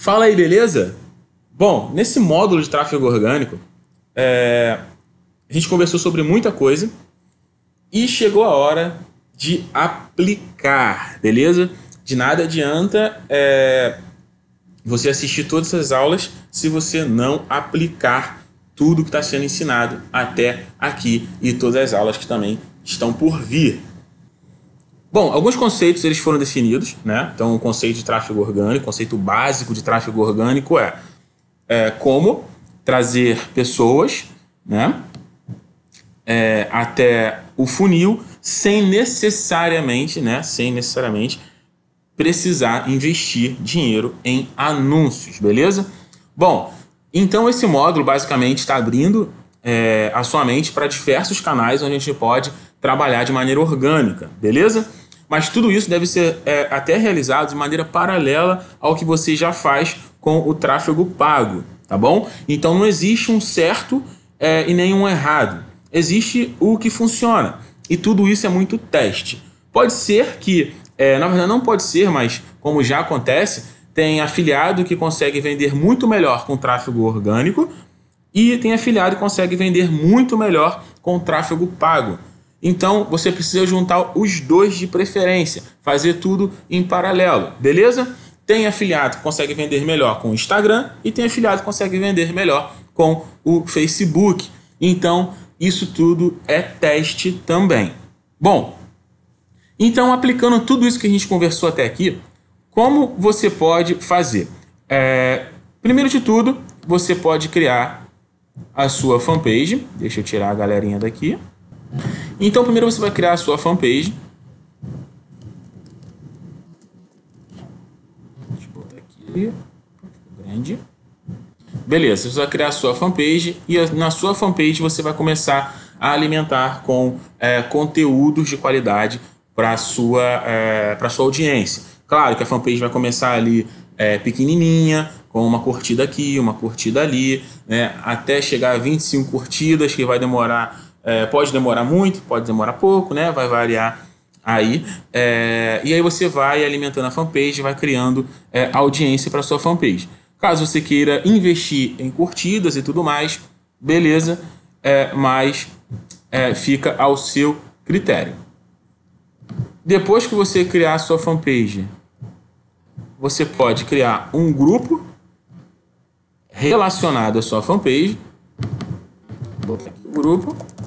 Fala aí, beleza? Bom, nesse módulo de tráfego orgânico, é, a gente conversou sobre muita coisa e chegou a hora de aplicar, beleza? De nada adianta é, você assistir todas essas aulas se você não aplicar tudo que está sendo ensinado até aqui e todas as aulas que também estão por vir. Bom, alguns conceitos eles foram definidos, né? Então, o conceito de tráfego orgânico, o conceito básico de tráfego orgânico é, é como trazer pessoas, né? É, até o funil sem necessariamente, né? Sem necessariamente precisar investir dinheiro em anúncios, beleza? Bom, então esse módulo basicamente está abrindo é, a sua mente para diversos canais onde a gente pode trabalhar de maneira orgânica, beleza? Mas tudo isso deve ser é, até realizado de maneira paralela ao que você já faz com o tráfego pago, tá bom? Então não existe um certo é, e nenhum errado. Existe o que funciona. E tudo isso é muito teste. Pode ser que, é, na verdade não pode ser, mas como já acontece, tem afiliado que consegue vender muito melhor com tráfego orgânico e tem afiliado que consegue vender muito melhor com tráfego pago. Então você precisa juntar os dois de preferência, fazer tudo em paralelo, beleza? Tem afiliado que consegue vender melhor com o Instagram e tem afiliado que consegue vender melhor com o Facebook. Então isso tudo é teste também. Bom, então aplicando tudo isso que a gente conversou até aqui, como você pode fazer? É, primeiro de tudo, você pode criar a sua fanpage. Deixa eu tirar a galerinha daqui. Então, primeiro você vai criar a sua fanpage. Deixa eu botar aqui. Grande. Beleza, você vai criar a sua fanpage e na sua fanpage você vai começar a alimentar com é, conteúdos de qualidade para sua, é, sua audiência. Claro que a fanpage vai começar ali é, pequenininha, com uma curtida aqui, uma curtida ali, né, até chegar a 25 curtidas, que vai demorar é, pode demorar muito, pode demorar pouco, né? Vai variar aí. É, e aí você vai alimentando a fanpage, vai criando é, audiência para sua fanpage. Caso você queira investir em curtidas e tudo mais, beleza, é, mas é, fica ao seu critério. Depois que você criar a sua fanpage, você pode criar um grupo relacionado à sua fanpage. Vou aqui o grupo.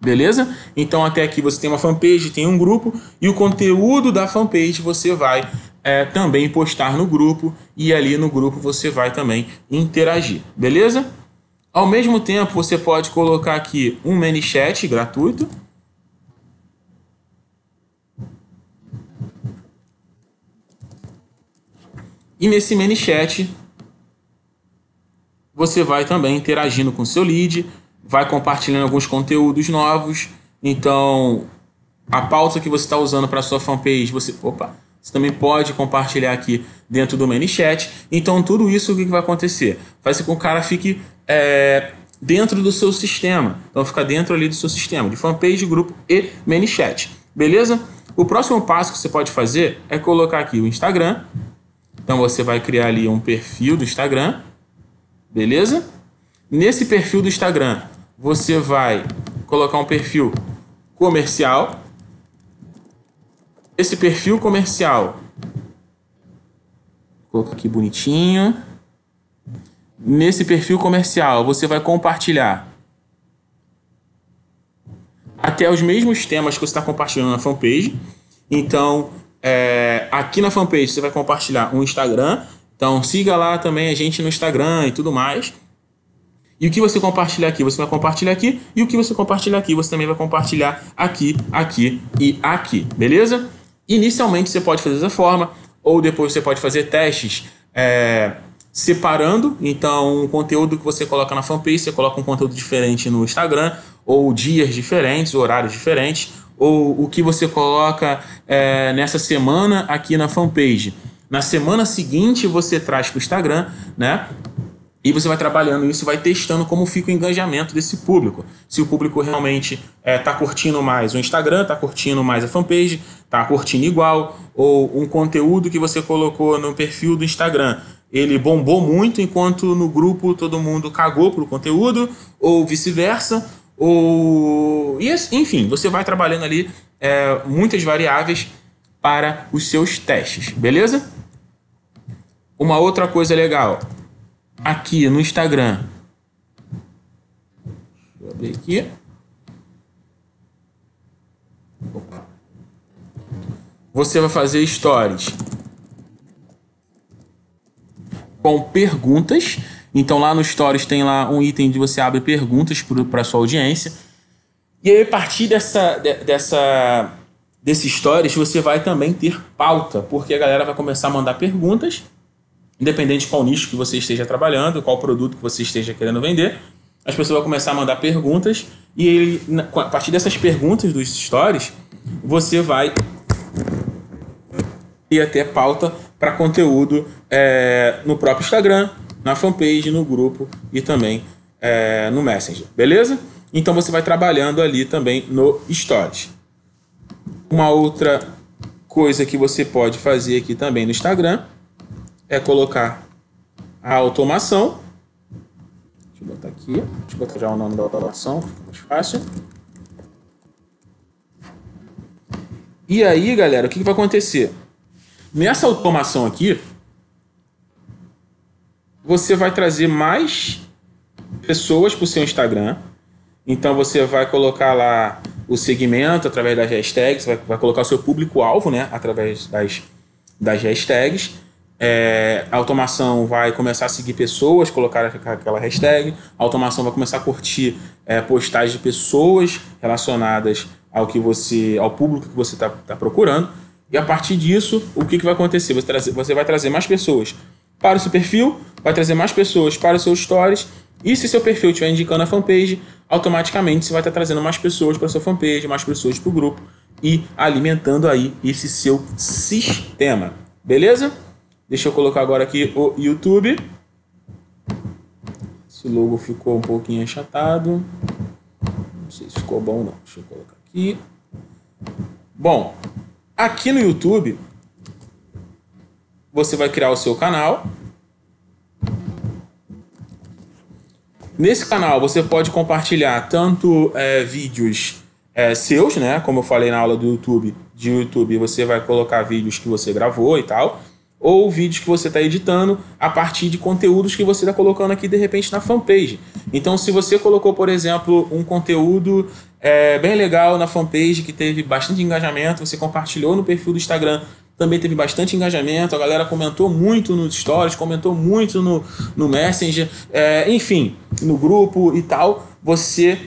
Beleza? Então até aqui você tem uma fanpage, tem um grupo e o conteúdo da fanpage você vai é, também postar no grupo e ali no grupo você vai também interagir. Beleza? Ao mesmo tempo você pode colocar aqui um ManyChat gratuito. E nesse ManyChat você vai também interagindo com seu lead, vai compartilhando alguns conteúdos novos. Então, a pauta que você está usando para sua fanpage, você, opa, você também pode compartilhar aqui dentro do ManyChat. Então, tudo isso o que vai acontecer? Faz com que o cara fique é, dentro do seu sistema. Então, fica dentro ali do seu sistema, de fanpage, grupo e ManyChat. Beleza? O próximo passo que você pode fazer é colocar aqui o Instagram. Então, você vai criar ali um perfil do Instagram. Beleza? Nesse perfil do Instagram, você vai colocar um perfil comercial. Esse perfil comercial, colocar aqui bonitinho. Nesse perfil comercial, você vai compartilhar até os mesmos temas que você está compartilhando na fanpage. Então, é, aqui na fanpage você vai compartilhar um Instagram. Então, siga lá também a gente no Instagram e tudo mais. E o que você compartilhar aqui, você vai compartilhar aqui. E o que você compartilhar aqui, você também vai compartilhar aqui, aqui e aqui. Beleza? Inicialmente você pode fazer dessa forma, ou depois você pode fazer testes é, separando. Então, um conteúdo que você coloca na fanpage, você coloca um conteúdo diferente no Instagram, ou dias diferentes, horários diferentes, ou o que você coloca é, nessa semana aqui na fanpage. Na semana seguinte você traz para o Instagram, né? E você vai trabalhando isso, vai testando como fica o engajamento desse público. Se o público realmente está é, tá curtindo mais o Instagram, está curtindo mais a fanpage, está curtindo igual, ou um conteúdo que você colocou no perfil do Instagram, ele bombou muito enquanto no grupo todo mundo cagou pro conteúdo, ou vice-versa, ou. Enfim, você vai trabalhando ali é, muitas variáveis para os seus testes, beleza? Uma outra coisa legal aqui no Instagram. Deixa eu abrir aqui. Você vai fazer stories com perguntas. Então lá no Stories tem lá um item de você abre perguntas para sua audiência. E aí a partir dessa, dessa desses stories você vai também ter pauta, porque a galera vai começar a mandar perguntas independente de qual nicho que você esteja trabalhando, qual produto que você esteja querendo vender, as pessoas vão começar a mandar perguntas e ele, a partir dessas perguntas dos stories, você vai ter até pauta para conteúdo é, no próprio Instagram, na fanpage, no grupo e também é, no Messenger, beleza? Então você vai trabalhando ali também no Stories. Uma outra coisa que você pode fazer aqui também no Instagram é colocar a automação. Deixa eu botar aqui. Deixa eu botar já o nome da automação, fica mais fácil. E aí, galera, o que, que vai acontecer? Nessa automação aqui, você vai trazer mais pessoas para o seu Instagram. Então você vai colocar lá o segmento através das hashtags, vai, vai colocar o seu público-alvo, né? Através das, das hashtags. É, a automação vai começar a seguir pessoas, colocar aquela hashtag. A automação vai começar a curtir é, postagens de pessoas relacionadas ao que você, ao público que você está tá procurando. E a partir disso, o que, que vai acontecer? Você, trazer, você vai trazer mais pessoas para o seu perfil, vai trazer mais pessoas para os seus stories. E se seu perfil estiver indicando a fanpage, automaticamente você vai estar trazendo mais pessoas para a sua fanpage, mais pessoas para o grupo e alimentando aí esse seu sistema. Beleza? Deixa eu colocar agora aqui o YouTube. Esse logo ficou um pouquinho achatado. Não sei se ficou bom ou não. Deixa eu colocar aqui. Bom, aqui no YouTube, você vai criar o seu canal. Nesse canal você pode compartilhar tanto é, vídeos é, seus, né? Como eu falei na aula do YouTube, de YouTube você vai colocar vídeos que você gravou e tal ou vídeos que você está editando a partir de conteúdos que você está colocando aqui de repente na fanpage. Então, se você colocou, por exemplo, um conteúdo é, bem legal na fanpage que teve bastante engajamento, você compartilhou no perfil do Instagram, também teve bastante engajamento, a galera comentou muito nos stories, comentou muito no, no Messenger, é, enfim, no grupo e tal, você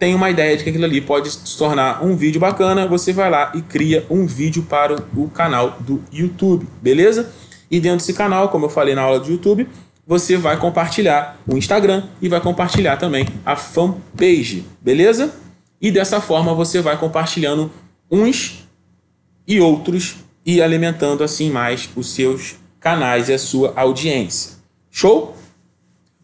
tem uma ideia de que aquilo ali pode se tornar um vídeo bacana, você vai lá e cria um vídeo para o canal do YouTube, beleza? E dentro desse canal, como eu falei na aula do YouTube, você vai compartilhar o Instagram e vai compartilhar também a fanpage, beleza? E dessa forma você vai compartilhando uns e outros e alimentando assim mais os seus canais e a sua audiência. Show?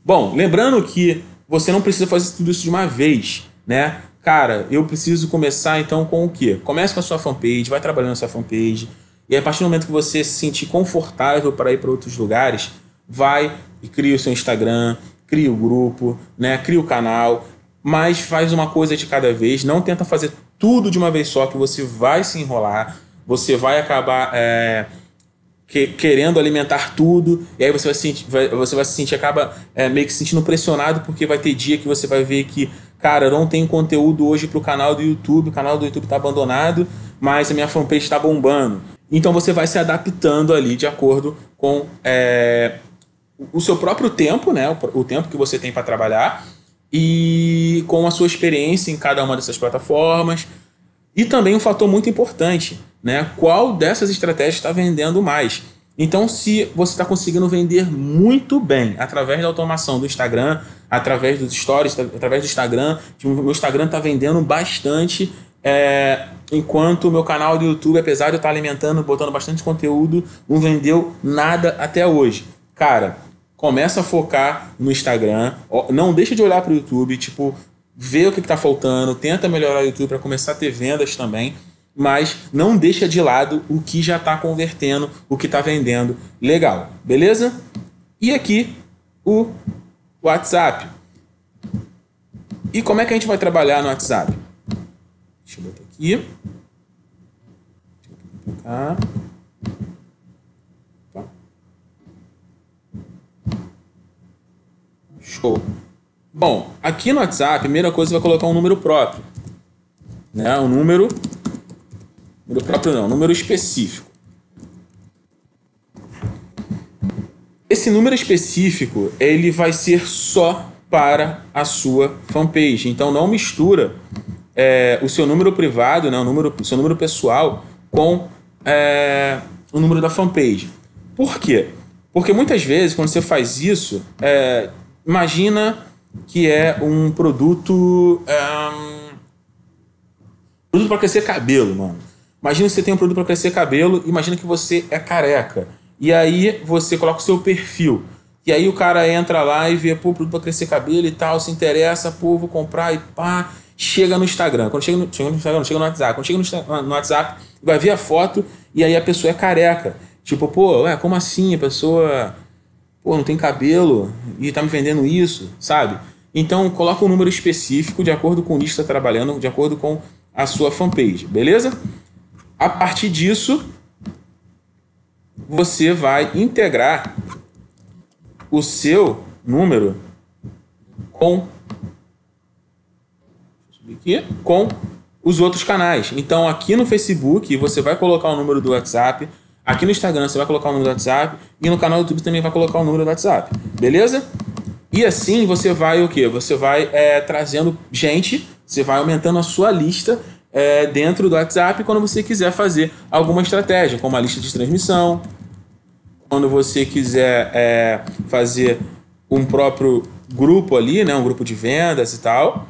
Bom, lembrando que você não precisa fazer tudo isso de uma vez né? Cara, eu preciso começar então com o quê? Comece com a sua fanpage, vai trabalhando na sua fanpage, e a partir do momento que você se sentir confortável para ir para outros lugares, vai e cria o seu Instagram, cria o grupo, né? Cria o canal, mas faz uma coisa de cada vez, não tenta fazer tudo de uma vez só, que você vai se enrolar, você vai acabar é, que, querendo alimentar tudo, e aí você vai se sentir, vai, você vai se sentir acaba é, meio que se sentindo pressionado, porque vai ter dia que você vai ver que cara, eu não tenho conteúdo hoje para o canal do YouTube, o canal do YouTube está abandonado, mas a minha fanpage está bombando. Então você vai se adaptando ali de acordo com é, o seu próprio tempo, né? O, tempo que você tem para trabalhar e com a sua experiência em cada uma dessas plataformas. E também um fator muito importante, né? Qual dessas estratégias está vendendo mais? Então, se você está conseguindo vender muito bem através da automação do Instagram, através dos stories, através do Instagram, o meu Instagram está vendendo bastante, é, enquanto o meu canal do YouTube, apesar de eu estar tá alimentando, botando bastante conteúdo, não vendeu nada até hoje. Cara, começa a focar no Instagram, não deixa de olhar para o YouTube, tipo, vê o que está faltando, tenta melhorar o YouTube para começar a ter vendas também, mas não deixa de lado o que já está convertendo, o que está vendendo legal, beleza? E aqui o WhatsApp. E como é que a gente vai trabalhar no WhatsApp? Deixa eu botar aqui. Deixa eu botar cá. Tá. Show. Bom, aqui no WhatsApp, a primeira coisa você vai colocar um número próprio. Né? Um número. Número próprio não, número específico. Esse número específico, ele vai ser só para a sua fanpage. Então não mistura é, o seu número privado, né, o, número, o seu número pessoal, com é, o número da fanpage. Por quê? Porque muitas vezes, quando você faz isso, é, imagina que é um produto. É, um produto para crescer cabelo, mano. Imagina que você tem um produto para crescer cabelo, imagina que você é careca. E aí você coloca o seu perfil. E aí o cara entra lá e vê, pô, produto pra crescer cabelo e tal, se interessa, pô, vou comprar e pá. Chega no Instagram. Quando chega no, chega no Instagram, chega no WhatsApp. Quando chega no, no WhatsApp, vai ver a foto e aí a pessoa é careca. Tipo, pô, ué, como assim? A pessoa, pô, não tem cabelo e tá me vendendo isso, sabe? Então, coloca um número específico de acordo com o nicho que está trabalhando, de acordo com a sua fanpage, beleza? A partir disso, você vai integrar o seu número com aqui, com os outros canais. Então, aqui no Facebook, você vai colocar o número do WhatsApp. Aqui no Instagram, você vai colocar o número do WhatsApp. E no canal do YouTube também vai colocar o número do WhatsApp. Beleza? E assim você vai o quê? Você vai é, trazendo gente, você vai aumentando a sua lista é, dentro do WhatsApp quando você quiser fazer alguma estratégia, como a lista de transmissão, quando você quiser é, fazer um próprio grupo ali, né, um grupo de vendas e tal.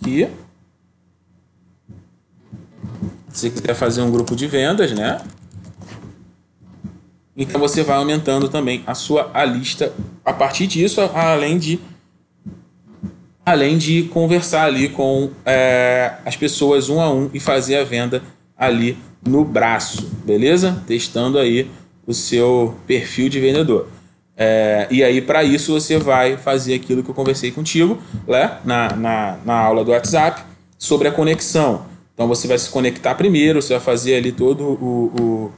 Aqui. Se você quiser fazer um grupo de vendas, né? Então você vai aumentando também a sua a lista a partir disso, além de além de conversar ali com é, as pessoas um a um e fazer a venda ali no braço, beleza? Testando aí o seu perfil de vendedor. É, e aí, para isso, você vai fazer aquilo que eu conversei contigo né, na, na, na aula do WhatsApp sobre a conexão. Então, você vai se conectar primeiro, você vai fazer ali todo o, o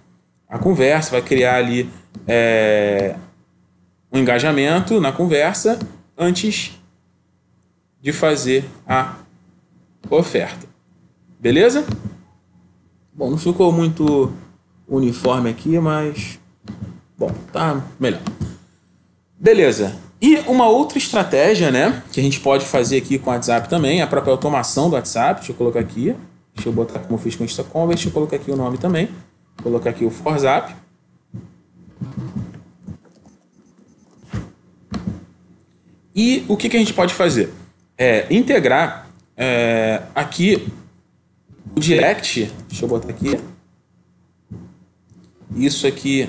a conversa, vai criar ali é, um engajamento na conversa antes de fazer a oferta. Beleza? Bom, não ficou muito uniforme aqui, mas. Bom, tá melhor. Beleza. E uma outra estratégia, né, que a gente pode fazer aqui com o WhatsApp também, a própria automação do WhatsApp. Deixa eu colocar aqui. Deixa eu botar como eu fiz com o InstaConvert. Deixa eu colocar aqui o nome também. Vou colocar aqui o ForZap. E o que, que a gente pode fazer? É integrar é, aqui o direct, deixa eu botar aqui. Isso aqui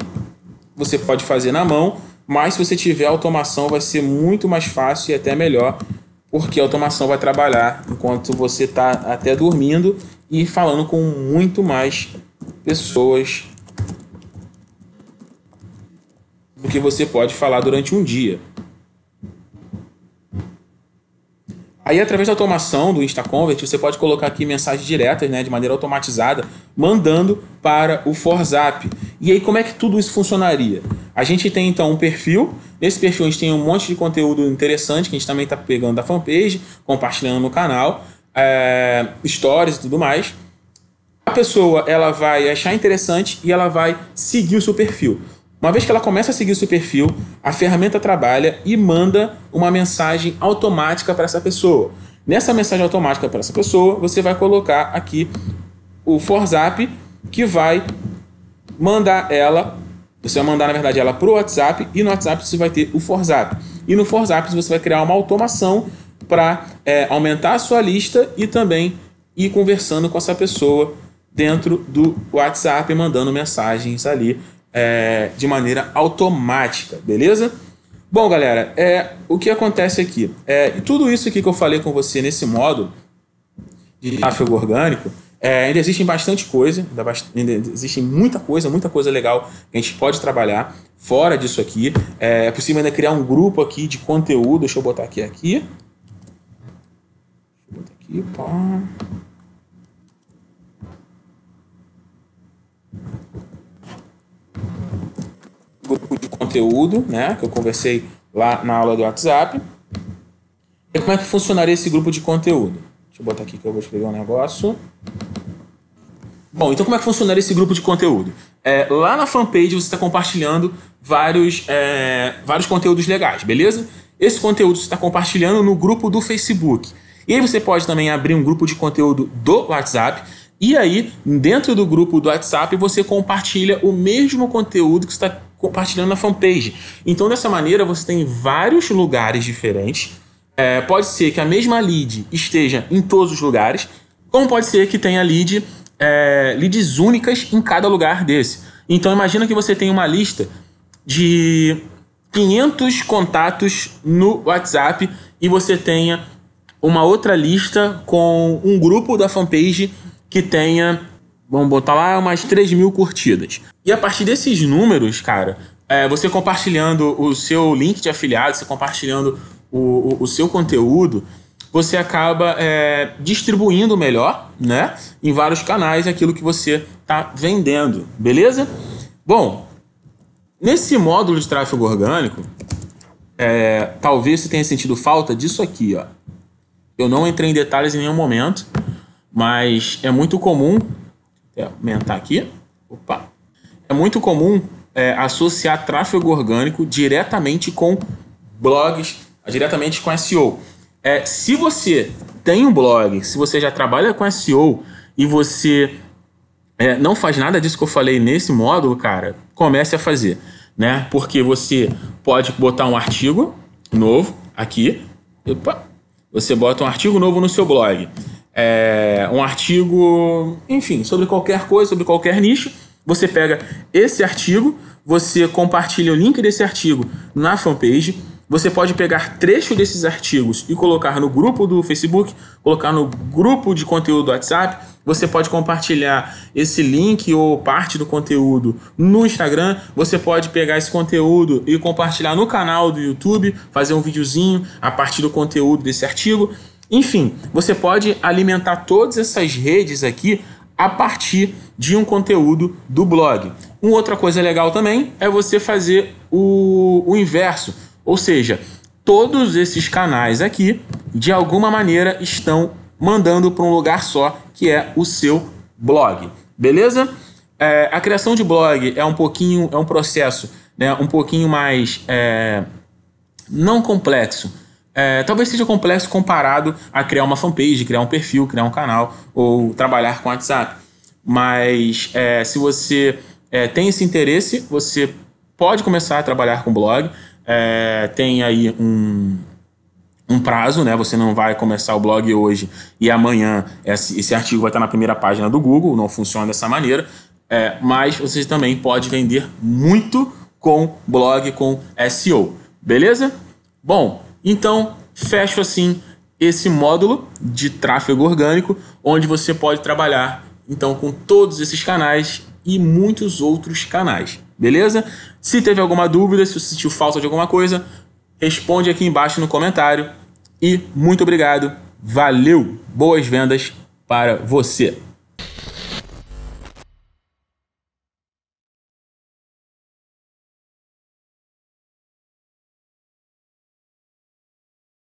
você pode fazer na mão, mas se você tiver automação vai ser muito mais fácil e até melhor, porque a automação vai trabalhar enquanto você está até dormindo e falando com muito mais pessoas do que você pode falar durante um dia. Aí, através da automação do InstaConvert, você pode colocar aqui mensagens diretas, né, de maneira automatizada, mandando para o ForZap. E aí, como é que tudo isso funcionaria? A gente tem então um perfil. Nesse perfil, a gente tem um monte de conteúdo interessante que a gente também está pegando da fanpage, compartilhando no canal, é, stories e tudo mais. A pessoa ela vai achar interessante e ela vai seguir o seu perfil. Uma vez que ela começa a seguir o seu perfil, a ferramenta trabalha e manda uma mensagem automática para essa pessoa. Nessa mensagem automática para essa pessoa, você vai colocar aqui o ForZap que vai mandar ela, você vai mandar na verdade ela para o WhatsApp e no WhatsApp você vai ter o ForZap. E no ForZap você vai criar uma automação para é, aumentar a sua lista e também ir conversando com essa pessoa dentro do WhatsApp, mandando mensagens ali é, de maneira automática, beleza? Bom, galera, é, o que acontece aqui? É, tudo isso aqui que eu falei com você nesse modo de tráfego orgânico, é, ainda existe bastante coisa, ainda, ainda existe muita coisa, muita coisa legal que a gente pode trabalhar fora disso aqui. É, é possível ainda criar um grupo aqui de conteúdo. Deixa eu botar aqui aqui. Deixa eu botar aqui, pá. Grupo de conteúdo, né? Que eu conversei lá na aula do WhatsApp. E como é que funcionaria esse grupo de conteúdo? Deixa eu botar aqui que eu vou escrever um negócio. Bom, então como é que funcionaria esse grupo de conteúdo? É, lá na fanpage você está compartilhando vários, é, vários conteúdos legais, beleza? Esse conteúdo você está compartilhando no grupo do Facebook. E aí você pode também abrir um grupo de conteúdo do WhatsApp. E aí, dentro do grupo do WhatsApp, você compartilha o mesmo conteúdo que você está compartilhando na fanpage. Então, dessa maneira, você tem vários lugares diferentes é, pode ser que a mesma lead esteja em todos os lugares, como pode ser que tenha lead, é, leads únicas em cada lugar desse. Então imagina que você tem uma lista de 500 contatos no WhatsApp e você tenha uma outra lista com um grupo da fanpage que tenha, vamos botar lá, umas 3 mil curtidas. E a partir desses números, cara, é, você compartilhando o seu link de afiliado, você compartilhando o, o, o seu conteúdo, você acaba é, distribuindo melhor, né? Em vários canais aquilo que você está vendendo, beleza? Bom, nesse módulo de tráfego orgânico, é, talvez você tenha sentido falta disso aqui, ó. Eu não entrei em detalhes em nenhum momento, mas é muito comum. Vou aumentar aqui. Opa! É muito comum é, associar tráfego orgânico diretamente com blogs diretamente com SEO. É, se você tem um blog, se você já trabalha com SEO e você é, não faz nada disso que eu falei nesse módulo, cara, comece a fazer, né? Porque você pode botar um artigo novo aqui, Opa, você bota um artigo novo no seu blog, é, um artigo, enfim, sobre qualquer coisa, sobre qualquer nicho. Você pega esse artigo, você compartilha o link desse artigo na fanpage você pode pegar trecho desses artigos e colocar no grupo do Facebook, colocar no grupo de conteúdo do WhatsApp. Você pode compartilhar esse link ou parte do conteúdo no Instagram. Você pode pegar esse conteúdo e compartilhar no canal do YouTube, fazer um videozinho a partir do conteúdo desse artigo. Enfim, você pode alimentar todas essas redes aqui a partir de um conteúdo do blog. Uma outra coisa legal também é você fazer o, o inverso ou seja, todos esses canais aqui, de alguma maneira, estão mandando para um lugar só, que é o seu blog. Beleza? É, a criação de blog é um pouquinho, é um processo né, um pouquinho mais é, não complexo. É, talvez seja complexo comparado a criar uma fanpage, criar um perfil, criar um canal ou trabalhar com WhatsApp. Mas é, se você é, tem esse interesse, você pode começar a trabalhar com blog é, tem aí um, um prazo, né? Você não vai começar o blog hoje e amanhã esse, esse artigo vai estar na primeira página do Google, não funciona dessa maneira. É, mas você também pode vender muito com blog com SEO, beleza? Bom, então fecho assim esse módulo de tráfego orgânico, onde você pode trabalhar então com todos esses canais e muitos outros canais. Beleza? Se teve alguma dúvida, se sentiu falta de alguma coisa, responde aqui embaixo no comentário. E muito obrigado. Valeu! Boas vendas para você!